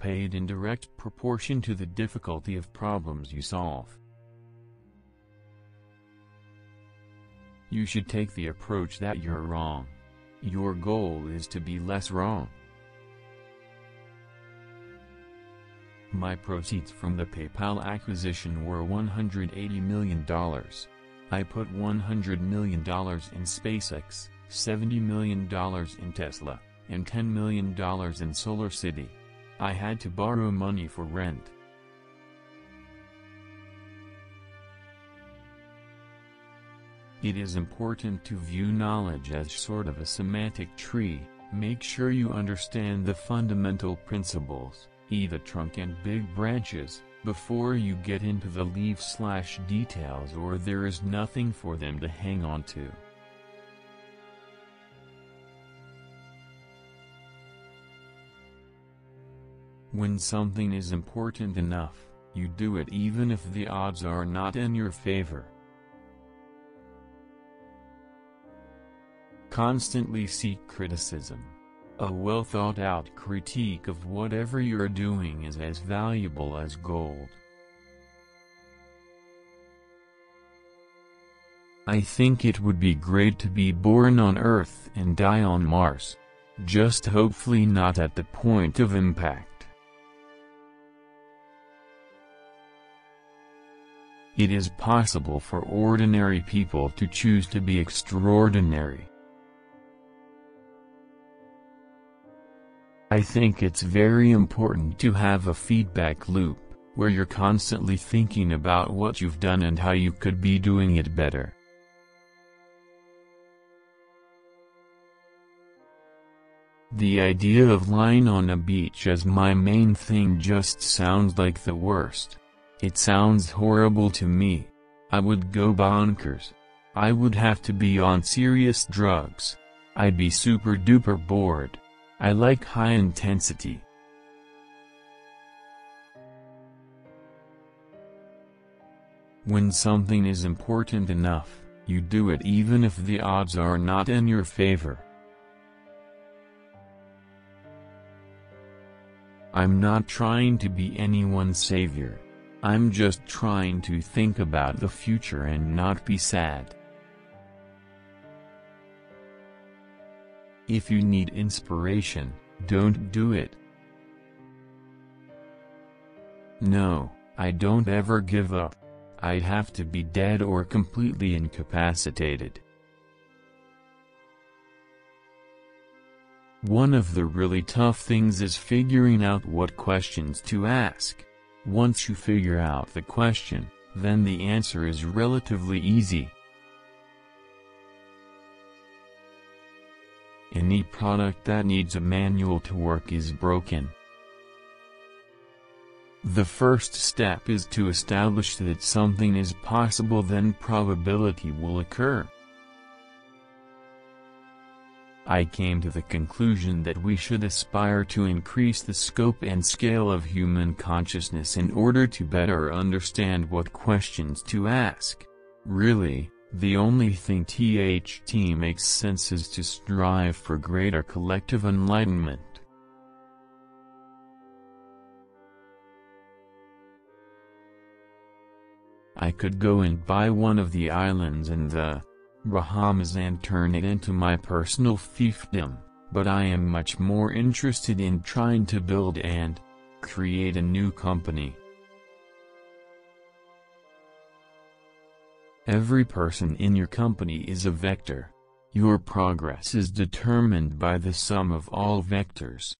paid in direct proportion to the difficulty of problems you solve. You should take the approach that you're wrong. Your goal is to be less wrong. My proceeds from the PayPal acquisition were $180 million. I put $100 million in SpaceX, $70 million in Tesla, and $10 million in SolarCity. I had to borrow money for rent. It is important to view knowledge as sort of a semantic tree, make sure you understand the fundamental principles, e the trunk and big branches, before you get into the leaf slash details or there is nothing for them to hang on to. When something is important enough, you do it even if the odds are not in your favor. Constantly seek criticism. A well thought out critique of whatever you're doing is as valuable as gold. I think it would be great to be born on Earth and die on Mars. Just hopefully not at the point of impact. It is possible for ordinary people to choose to be extraordinary. I think it's very important to have a feedback loop, where you're constantly thinking about what you've done and how you could be doing it better. The idea of lying on a beach as my main thing just sounds like the worst. It sounds horrible to me. I would go bonkers. I would have to be on serious drugs. I'd be super duper bored. I like high intensity. When something is important enough, you do it even if the odds are not in your favor. I'm not trying to be anyone's savior. I'm just trying to think about the future and not be sad. If you need inspiration, don't do it. No, I don't ever give up. I'd have to be dead or completely incapacitated. One of the really tough things is figuring out what questions to ask. Once you figure out the question, then the answer is relatively easy. Any product that needs a manual to work is broken. The first step is to establish that something is possible then probability will occur. I came to the conclusion that we should aspire to increase the scope and scale of human consciousness in order to better understand what questions to ask. Really, the only thing THT makes sense is to strive for greater collective enlightenment. I could go and buy one of the islands in the Bahamas and turn it into my personal fiefdom, but I am much more interested in trying to build and create a new company. Every person in your company is a vector. Your progress is determined by the sum of all vectors.